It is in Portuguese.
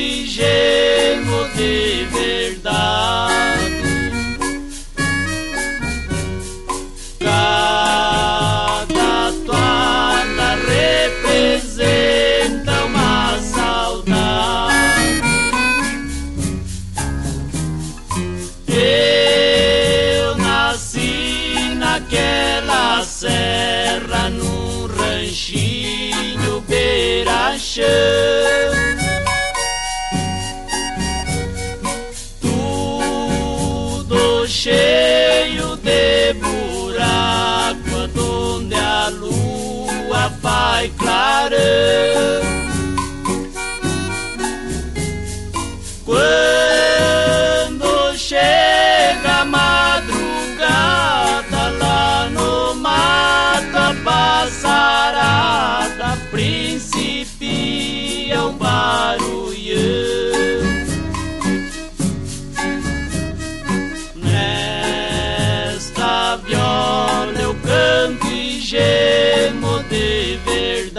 exigé lua vai clarão. Quando chega a madrugada lá no mato a passarada principia um barulhão there